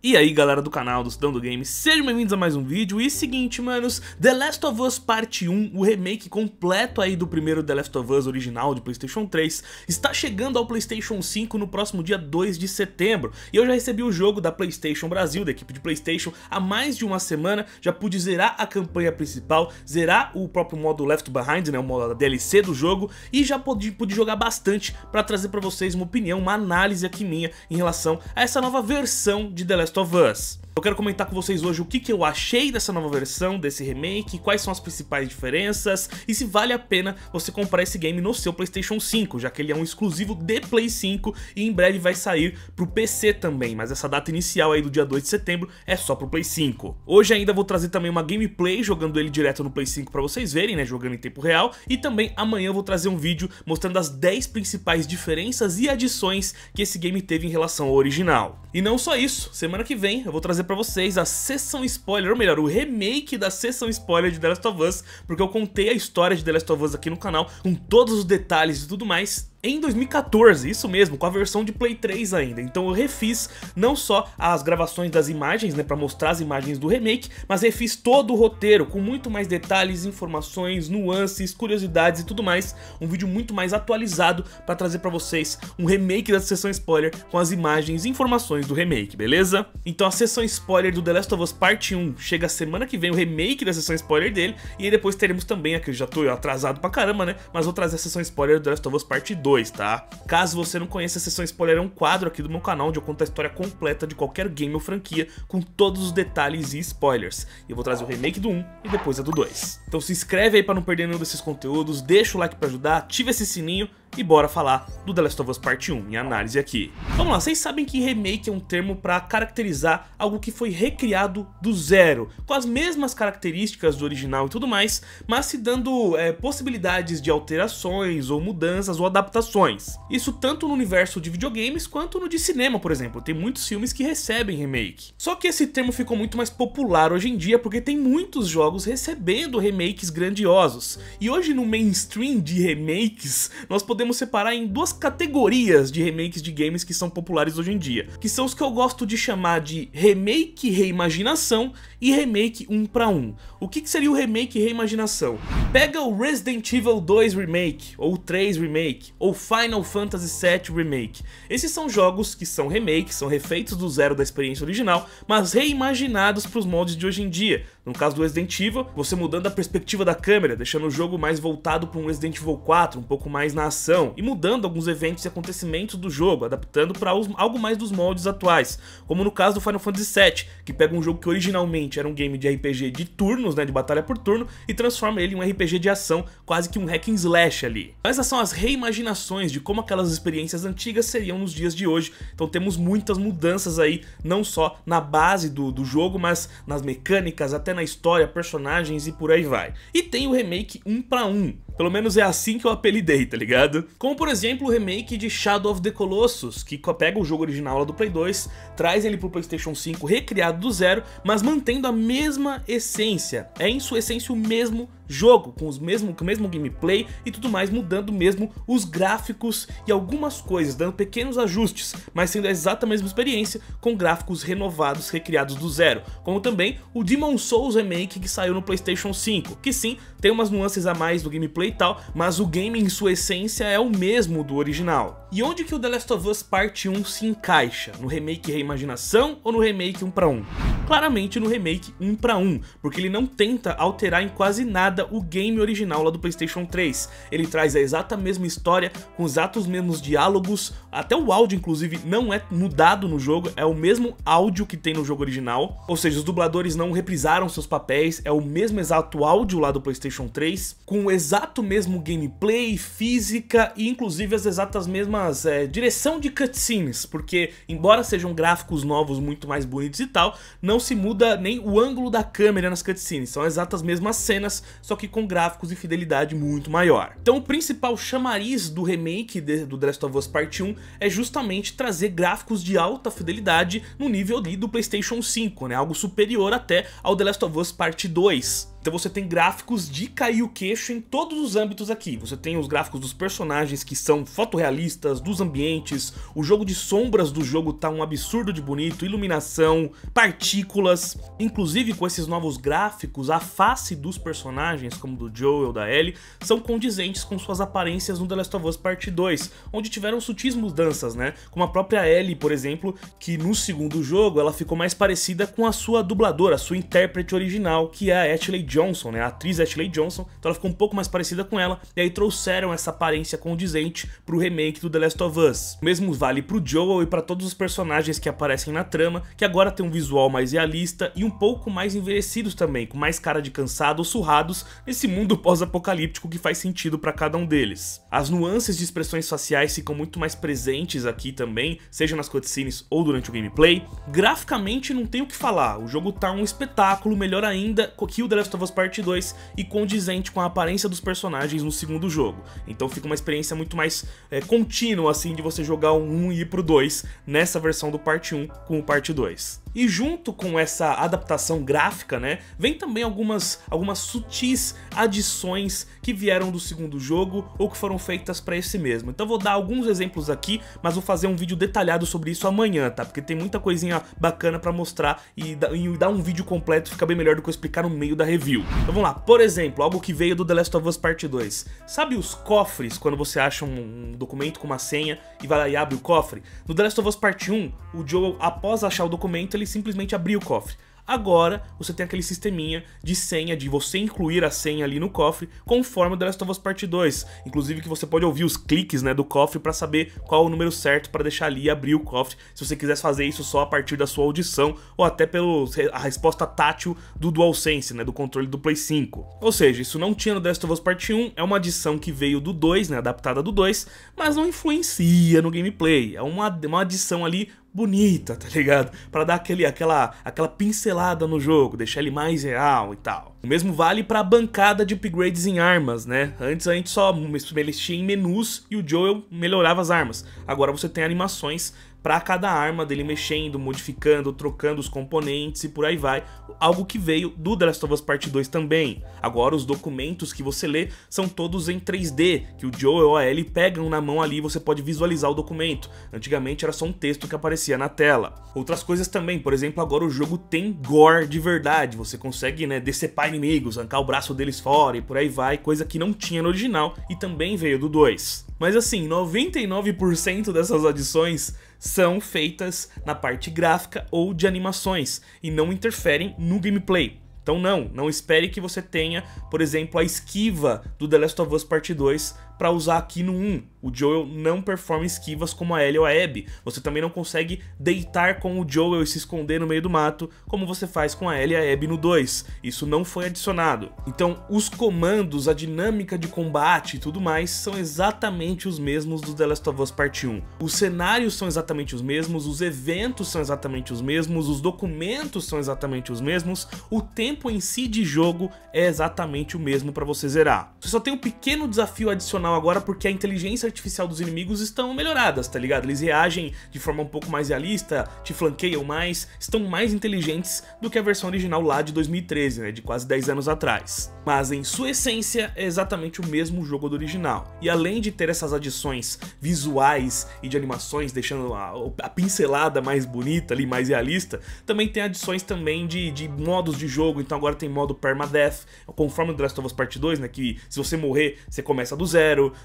E aí galera do canal do Cidão do Game, sejam bem-vindos a mais um vídeo. E seguinte manos, The Last of Us Parte 1, o remake completo aí do primeiro The Last of Us original de Playstation 3 Está chegando ao Playstation 5 no próximo dia 2 de setembro. E eu já recebi o jogo da Playstation Brasil, da equipe de Playstation, há mais de uma semana. Já pude zerar a campanha principal, zerar o próprio modo Left Behind, né, o modo DLC do jogo. E já pude, pude jogar bastante para trazer para vocês uma opinião, uma análise aqui minha em relação a essa nova versão de The Last Last of Us. Eu quero comentar com vocês hoje o que, que eu achei dessa nova versão, desse remake, quais são as principais diferenças e se vale a pena você comprar esse game no seu Playstation 5, já que ele é um exclusivo de Play 5 e em breve vai sair pro PC também, mas essa data inicial aí do dia 2 de setembro é só pro Play 5. Hoje ainda vou trazer também uma gameplay jogando ele direto no Play 5 pra vocês verem, né, jogando em tempo real, e também amanhã eu vou trazer um vídeo mostrando as 10 principais diferenças e adições que esse game teve em relação ao original. E não só isso, semana que vem eu vou trazer pra vocês a sessão spoiler, ou melhor, o remake da sessão spoiler de The Last of Us, porque eu contei a história de The Last of Us aqui no canal, com todos os detalhes e tudo mais, em 2014, isso mesmo, com a versão de Play 3 ainda. Então eu refiz não só as gravações das imagens, né, para mostrar as imagens do remake, mas refiz todo o roteiro com muito mais detalhes, informações, nuances, curiosidades e tudo mais. Um vídeo muito mais atualizado para trazer para vocês um remake da sessão spoiler com as imagens e informações do remake, beleza? Então a sessão spoiler do The Last of Us Parte 1 chega semana que vem o remake da sessão spoiler dele e aí depois teremos também, aqui eu já tô atrasado pra caramba, né, mas vou trazer a sessão spoiler do The Last of Us Parte 2 2, tá? Caso você não conheça, a sessão spoiler é um quadro aqui do meu canal onde eu conto a história completa de qualquer game ou franquia com todos os detalhes e spoilers. Eu vou trazer o remake do 1 e depois a do 2. Então se inscreve aí para não perder nenhum desses conteúdos, deixa o like para ajudar, ativa esse sininho e bora falar do The Last of Us Part 1, minha análise aqui. Vamos lá, vocês sabem que remake é um termo para caracterizar algo que foi recriado do zero, com as mesmas características do original e tudo mais, mas se dando é, possibilidades de alterações ou mudanças ou adaptações. Isso tanto no universo de videogames quanto no de cinema, por exemplo. Tem muitos filmes que recebem remake. Só que esse termo ficou muito mais popular hoje em dia porque tem muitos jogos recebendo remakes grandiosos. E hoje no mainstream de remakes, nós podemos podemos separar em duas categorias de remakes de games que são populares hoje em dia, que são os que eu gosto de chamar de remake reimaginação e remake 1 para 1. O que, que seria o remake reimaginação? Pega o Resident Evil 2 Remake, ou 3 Remake, ou Final Fantasy VII Remake. Esses são jogos que são remakes, são refeitos do zero da experiência original, mas reimaginados para os moldes de hoje em dia. No caso do Resident Evil, você mudando a perspectiva da câmera, deixando o jogo mais voltado para um Resident Evil 4, um pouco mais na ação e mudando alguns eventos e acontecimentos do jogo, adaptando para algo mais dos moldes atuais, como no caso do Final Fantasy VII, que pega um jogo que originalmente era um game de RPG de turnos, né, de batalha por turno, e transforma ele em um RPG de ação, quase que um hack and slash ali. Essas são as reimaginações de como aquelas experiências antigas seriam nos dias de hoje, então temos muitas mudanças aí, não só na base do, do jogo, mas nas mecânicas, até na história, personagens e por aí vai. E tem o remake 1 para 1, pelo menos é assim que eu apelidei, tá ligado? Como por exemplo o remake de Shadow of the Colossus, que pega o jogo original lá do Play 2, traz ele pro Playstation 5 recriado do zero, mas mantendo a mesma essência. É em sua essência o mesmo jogo, com, os mesmo, com o mesmo gameplay e tudo mais, mudando mesmo os gráficos e algumas coisas, dando pequenos ajustes, mas sendo a exata mesma experiência com gráficos renovados, recriados do zero, como também o Demon Souls Remake que saiu no Playstation 5, que sim, tem umas nuances a mais do gameplay e tal, mas o game em sua essência é o mesmo do original. E onde que o The Last of Us Part 1 se encaixa? No remake reimaginação ou no remake 1 para 1? Claramente no remake 1 para 1, porque ele não tenta alterar em quase nada o game original lá do Playstation 3. Ele traz a exata mesma história, com os exatos mesmos diálogos, até o áudio inclusive não é mudado no jogo, é o mesmo áudio que tem no jogo original, ou seja, os dubladores não reprisaram seus papéis, é o mesmo exato áudio lá do Playstation 3, com o exato mesmo gameplay, física e inclusive as exatas mesmas é, direção de cutscenes, porque embora sejam gráficos novos muito mais bonitos e tal, não se muda nem o ângulo da câmera nas cutscenes, são exatas mesmas cenas, só que com gráficos e fidelidade muito maior. Então o principal chamariz do remake de, do The Last of Us Part 1 é justamente trazer gráficos de alta fidelidade no nível ali do Playstation 5, né? algo superior até ao The Last of Us Part 2. Então você tem gráficos de cair o queixo em todos os âmbitos aqui. Você tem os gráficos dos personagens que são fotorrealistas, dos ambientes, o jogo de sombras do jogo tá um absurdo de bonito, iluminação, partículas, inclusive com esses novos gráficos, a face dos personagens, como do Joel, da Ellie, são condizentes com suas aparências no The Last of Us Part 2, onde tiveram sutis mudanças, né? Como a própria Ellie, por exemplo, que no segundo jogo ela ficou mais parecida com a sua dubladora, a sua intérprete original, que é a Ashley Johnson, né? A atriz Ashley Johnson, então ela ficou um pouco mais parecida com ela, e aí trouxeram essa aparência condizente pro remake do The Last of Us. O mesmo vale pro Joel e para todos os personagens que aparecem na trama, que agora tem um visual mais realista e um pouco mais envelhecidos também, com mais cara de cansado ou surrados nesse mundo pós-apocalíptico que faz sentido para cada um deles. As nuances de expressões faciais ficam muito mais presentes aqui também, seja nas cutscenes ou durante o gameplay. Graficamente não tem o que falar, o jogo tá um espetáculo, melhor ainda que o The Last of Us Part 2 e condizente com a aparência dos personagens no segundo jogo. Então fica uma experiência muito mais é, contínua assim de você jogar o 1 e ir pro 2 nessa versão do Parte 1 com o Parte 2. E junto com essa adaptação gráfica, né, vem também algumas, algumas sutis adições que vieram do segundo jogo ou que foram feitas para esse mesmo. Então vou dar alguns exemplos aqui, mas vou fazer um vídeo detalhado sobre isso amanhã, tá? Porque tem muita coisinha bacana para mostrar e, e dar um vídeo completo fica bem melhor do que eu explicar no meio da review. Então vamos lá, por exemplo, algo que veio do The Last of Us Part 2. Sabe os cofres, quando você acha um, um documento com uma senha e vai lá e abre o cofre? No The Last of Us Part 1, o Joel, após achar o documento, ele simplesmente abriu o cofre. Agora você tem aquele sisteminha de senha, de você incluir a senha ali no cofre, conforme o The Last of Us Part 2. Inclusive que você pode ouvir os cliques né, do cofre para saber qual o número certo para deixar ali e abrir o cofre, se você quisesse fazer isso só a partir da sua audição ou até pela resposta tátil do DualSense, né, do controle do Play 5. Ou seja, isso não tinha no The Last of Us Part 1, é uma adição que veio do 2, né, adaptada do 2, mas não influencia no gameplay. É uma, uma adição ali bonita, tá ligado? Para dar aquele, aquela, aquela pincelada no jogo, deixar ele mais real e tal. O mesmo vale para a bancada de upgrades em armas, né? Antes a gente só mexia em menus e o Joel melhorava as armas. Agora você tem animações para cada arma dele mexendo, modificando, trocando os componentes e por aí vai. Algo que veio do The Last of Us Part 2 também. Agora os documentos que você lê são todos em 3D, que o Joel ou a Ellie pegam na mão ali e você pode visualizar o documento. Antigamente era só um texto que aparecia na tela. Outras coisas também, por exemplo, agora o jogo tem gore de verdade. Você consegue, né, decepar inimigos, arrancar o braço deles fora e por aí vai, coisa que não tinha no original e também veio do 2. Mas assim, 99% dessas adições são feitas na parte gráfica ou de animações e não interferem no gameplay. Então não, não espere que você tenha, por exemplo, a esquiva do The Last of Us Part 2 para usar aqui no 1. O Joel não performa esquivas como a Ellie ou a Abby. Você também não consegue deitar com o Joel e se esconder no meio do mato, como você faz com a Ellie e a Abby no 2. Isso não foi adicionado. Então, os comandos, a dinâmica de combate e tudo mais são exatamente os mesmos do The Last of Us Part 1. Os cenários são exatamente os mesmos, os eventos são exatamente os mesmos, os documentos são exatamente os mesmos, o tempo em si de jogo é exatamente o mesmo para você zerar. Você só tem um pequeno desafio adicional agora porque a inteligência artificial dos inimigos estão melhoradas, tá ligado? Eles reagem de forma um pouco mais realista, te flanqueiam mais, estão mais inteligentes do que a versão original lá de 2013, né, de quase 10 anos atrás. Mas em sua essência é exatamente o mesmo jogo do original. E além de ter essas adições visuais e de animações, deixando a, a pincelada mais bonita ali, mais realista, também tem adições também de, de modos de jogo, então agora tem modo permadeath, conforme o The Last of Us Part 2, né, que se você morrer, você começa do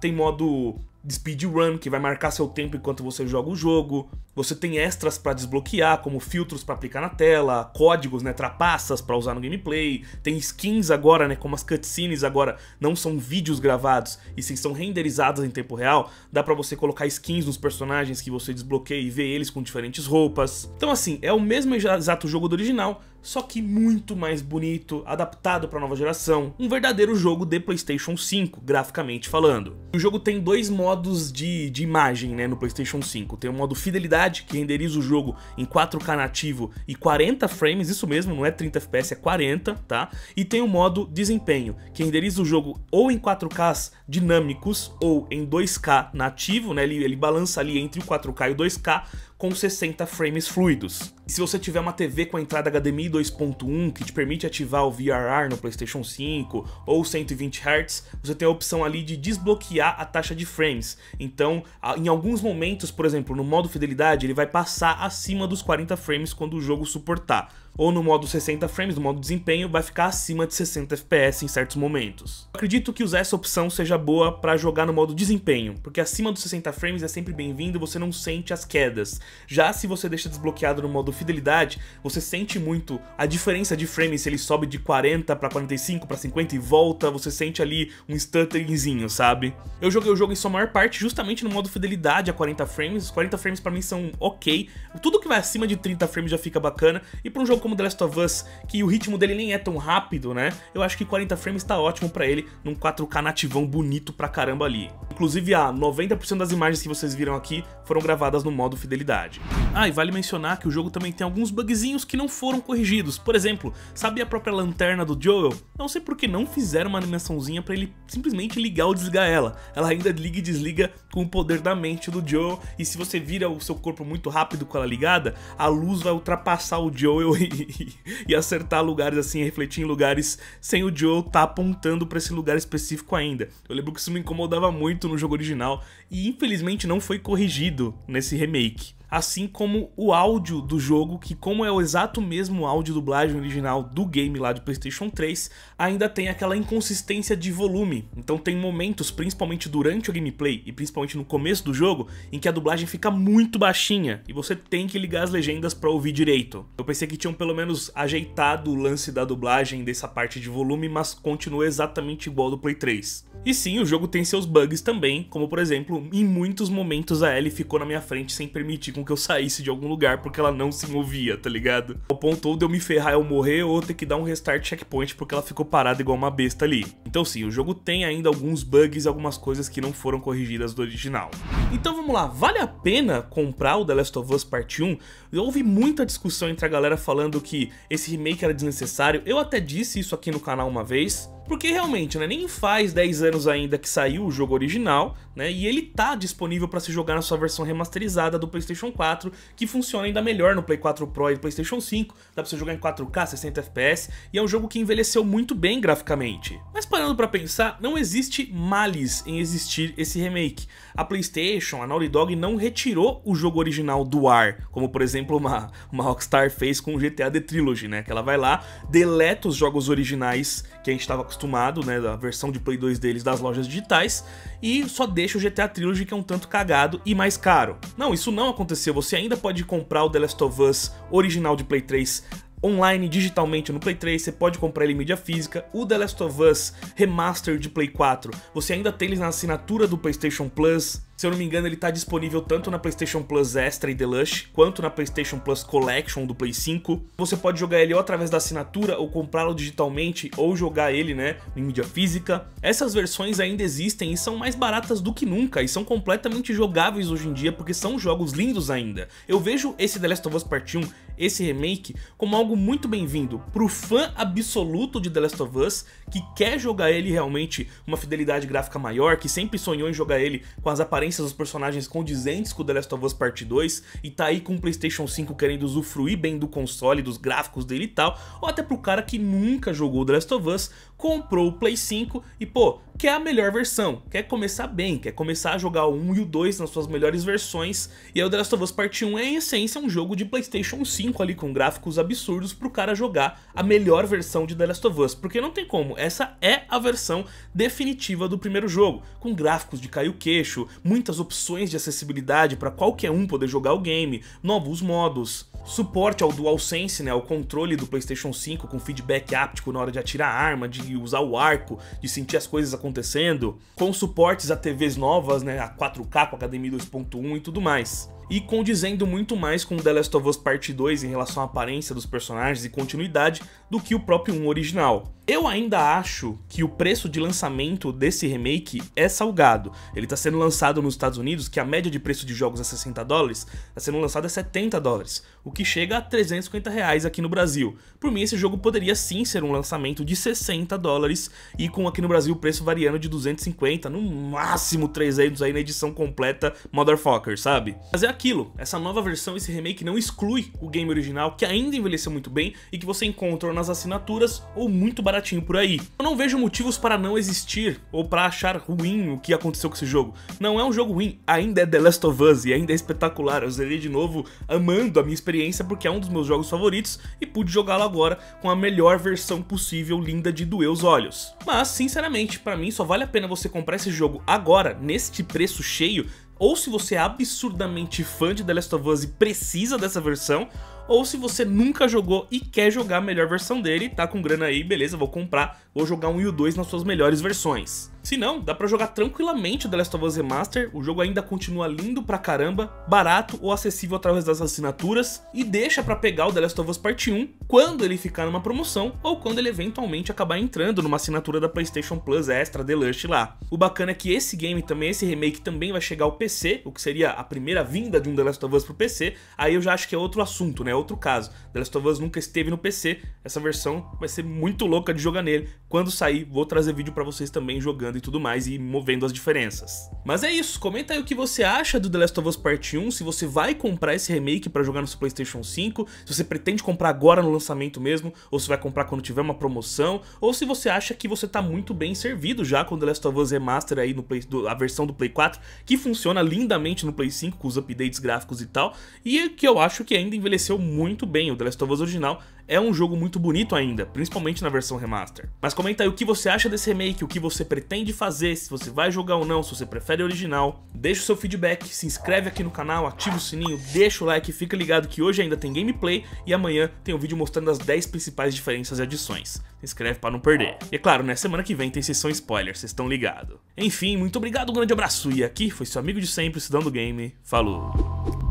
tem modo de speedrun, que vai marcar seu tempo enquanto você joga o jogo. Você tem extras para desbloquear, como filtros para aplicar na tela, códigos, né, trapaças para usar no gameplay. Tem skins agora, né, como as cutscenes agora não são vídeos gravados e sim são renderizadas em tempo real. Dá para você colocar skins nos personagens que você desbloqueia e ver eles com diferentes roupas. Então assim, é o mesmo exato jogo do original, só que muito mais bonito, adaptado para nova geração, um verdadeiro jogo de PlayStation 5, graficamente falando. O jogo tem dois modos de, de imagem né, no PlayStation 5. Tem o modo fidelidade, que renderiza o jogo em 4K nativo e 40 frames, isso mesmo, não é 30 FPS, é 40, tá? E tem o modo desempenho, que renderiza o jogo ou em 4K dinâmicos ou em 2K nativo, né? Ele, ele balança ali entre o 4K e o 2K com 60 frames fluidos. Se você tiver uma TV com entrada HDMI 2.1 que te permite ativar o VRR no PlayStation 5 ou 120 Hz, você tem a opção ali de desbloquear a taxa de frames. Então, em alguns momentos, por exemplo, no modo fidelidade, ele vai passar acima dos 40 frames quando o jogo suportar ou no modo 60 frames, no modo desempenho, vai ficar acima de 60 FPS em certos momentos. acredito que usar essa opção seja boa para jogar no modo desempenho, porque acima dos 60 frames é sempre bem-vindo, você não sente as quedas. Já se você deixa desbloqueado no modo fidelidade, você sente muito a diferença de frames, se ele sobe de 40 para 45 para 50 e volta, você sente ali um stutteringzinho, sabe? Eu joguei o jogo em sua maior parte justamente no modo fidelidade a 40 frames, os 40 frames para mim são ok, tudo que vai acima de 30 frames já fica bacana, e para um jogo como The Last of Us, que o ritmo dele nem é tão rápido, né? Eu acho que 40 frames tá ótimo para ele, num 4K nativão bonito pra caramba ali. Inclusive, a 90% das imagens que vocês viram aqui foram gravadas no modo fidelidade. Ah, e vale mencionar que o jogo também tem alguns bugzinhos que não foram corrigidos. Por exemplo, sabe a própria lanterna do Joel? Não sei por que não fizeram uma animaçãozinha para ele simplesmente ligar ou desligar ela. Ela ainda liga e desliga com o poder da mente do Joel, e se você vira o seu corpo muito rápido com ela ligada, a luz vai ultrapassar o Joel e, e acertar lugares assim, refletir em lugares sem o Joel tá apontando para esse lugar específico ainda. Eu lembro que isso me incomodava muito no jogo original e infelizmente não foi corrigido nesse remake assim como o áudio do jogo, que como é o exato mesmo áudio dublagem original do game lá de PlayStation 3, ainda tem aquela inconsistência de volume. Então tem momentos, principalmente durante o gameplay e principalmente no começo do jogo, em que a dublagem fica muito baixinha e você tem que ligar as legendas para ouvir direito. Eu pensei que tinham pelo menos ajeitado o lance da dublagem dessa parte de volume, mas continua exatamente igual do Play 3. E sim, o jogo tem seus bugs também, como por exemplo, em muitos momentos a Ellie ficou na minha frente sem permitir com que eu saísse de algum lugar porque ela não se movia, tá ligado? Ao ponto ou de eu me ferrar e eu morrer ou ter que dar um restart checkpoint porque ela ficou parada igual uma besta ali. Então sim, o jogo tem ainda alguns bugs algumas coisas que não foram corrigidas do original. Então vamos lá, vale a pena comprar o The Last of Us Part 1? Houve muita discussão entre a galera falando que esse remake era desnecessário. Eu até disse isso aqui no canal uma vez, porque realmente, né, nem faz 10 anos ainda que saiu o jogo original, né, e ele tá disponível para se jogar na sua versão remasterizada do PlayStation 4, que funciona ainda melhor no Play 4 Pro e PlayStation 5, dá pra você jogar em 4K, 60 FPS, e é um jogo que envelheceu muito bem graficamente. Mas parando para pensar, não existe males em existir esse remake. A PlayStation, a Naughty Dog não retirou o jogo original do ar, como por exemplo uma, uma Rockstar fez com o GTA The Trilogy, né, que ela vai lá, deleta os jogos originais que a gente estava acostumado, né, da versão de Play 2 deles das lojas digitais, e só deixa o GTA Trilogy que é um tanto cagado e mais caro. Não, isso não aconteceu, você ainda pode comprar o The Last of Us original de Play 3 online digitalmente no Play 3, você pode comprar ele em mídia física. O The Last of Us Remaster de Play 4, você ainda tem ele na assinatura do PlayStation Plus. Se eu não me engano, ele está disponível tanto na PlayStation Plus Extra e Deluxe, quanto na PlayStation Plus Collection do Play 5. Você pode jogar ele ou através da assinatura, ou comprá-lo digitalmente, ou jogar ele, né, em mídia física. Essas versões ainda existem e são mais baratas do que nunca, e são completamente jogáveis hoje em dia, porque são jogos lindos ainda. Eu vejo esse The Last of Us Part 1, esse remake, como algo muito bem-vindo pro fã absoluto de The Last of Us, que quer jogar ele realmente uma fidelidade gráfica maior, que sempre sonhou em jogar ele com as aparências dos personagens condizentes com The Last of Us Part 2 e tá aí com o PlayStation 5 querendo usufruir bem do console, dos gráficos dele e tal, ou até pro cara que nunca jogou The Last of Us, comprou o Play 5 e pô, quer a melhor versão, quer começar bem, quer começar a jogar o 1 e o 2 nas suas melhores versões, e aí o The Last of Us Part 1 é em essência um jogo de PlayStation 5 ali com gráficos absurdos pro cara jogar a melhor versão de The Last of Us, porque não tem como, essa é a versão definitiva do primeiro jogo, com gráficos de cair o queixo, muitas opções de acessibilidade para qualquer um poder jogar o game, novos modos, suporte ao DualSense, né, o controle do PlayStation 5 com feedback áptico na hora de atirar a arma, de usar o arco, de sentir as coisas acontecendo, com suportes a TVs novas, né, a 4K com HDMI 2.1 e tudo mais e condizendo muito mais com The Last of Us Part 2 em relação à aparência dos personagens e continuidade do que o próprio 1 original. Eu ainda acho que o preço de lançamento desse remake é salgado. Ele tá sendo lançado nos Estados Unidos, que a média de preço de jogos é 60 dólares, tá sendo lançado a 70 dólares, o que chega a 350 reais aqui no Brasil. Por mim, esse jogo poderia sim ser um lançamento de 60 dólares e com aqui no Brasil o preço variando de 250, no máximo 300 aí na edição completa Motherfucker, sabe? Mas é aquilo, essa nova versão, esse remake não exclui o game original, que ainda envelheceu muito bem e que você encontra nas assinaturas ou muito baratinho por aí. Eu não vejo motivos para não existir ou para achar ruim o que aconteceu com esse jogo. Não é um jogo ruim, ainda é The Last of Us e ainda é espetacular. Eu zerei de novo amando a minha experiência porque é um dos meus jogos favoritos e pude jogá-lo agora com a melhor versão possível, linda de doer os olhos. Mas, sinceramente, para mim só vale a pena você comprar esse jogo agora, neste preço cheio, ou se você é absurdamente fã de The Last of Us e precisa dessa versão, ou se você nunca jogou e quer jogar a melhor versão dele, tá com grana aí, beleza, vou comprar, vou jogar um e o 2 nas suas melhores versões. Se não, dá pra jogar tranquilamente o The Last of Us Remaster, o jogo ainda continua lindo pra caramba, barato ou acessível através das assinaturas, e deixa pra pegar o The Last of Us Part 1 quando ele ficar numa promoção ou quando ele eventualmente acabar entrando numa assinatura da PlayStation Plus Extra Deluxe lá. O bacana é que esse game também, esse remake também vai chegar ao PC, o que seria a primeira vinda de um The Last of Us pro PC, aí eu já acho que é outro assunto, né, outro caso. The Last of Us nunca esteve no PC, essa versão vai ser muito louca de jogar nele. Quando sair, vou trazer vídeo pra vocês também jogando e tudo mais e movendo as diferenças. Mas é isso, comenta aí o que você acha do The Last of Us Part 1, se você vai comprar esse remake para jogar no seu PlayStation 5, se você pretende comprar agora no lançamento mesmo, ou se vai comprar quando tiver uma promoção, ou se você acha que você tá muito bem servido já com The Last of Us Remaster aí no Play, do, a versão do Play 4, que funciona lindamente no Play 5 com os updates gráficos e tal, e que eu acho que ainda envelheceu muito bem. O The Last of Us original é um jogo muito bonito ainda, principalmente na versão remaster. Mas comenta aí o que você acha desse remake, o que você pretende fazer, se você vai jogar ou não, se você prefere original. Deixa o seu feedback, se inscreve aqui no canal, ativa o sininho, deixa o like, fica ligado que hoje ainda tem gameplay e amanhã tem um vídeo mostrando as 10 principais diferenças e adições. Se inscreve para não perder. E é claro, né, semana que vem tem sessão spoiler, vocês estão ligados. Enfim, muito obrigado, um grande abraço e aqui foi seu amigo de sempre, Cidão do Game. Falou!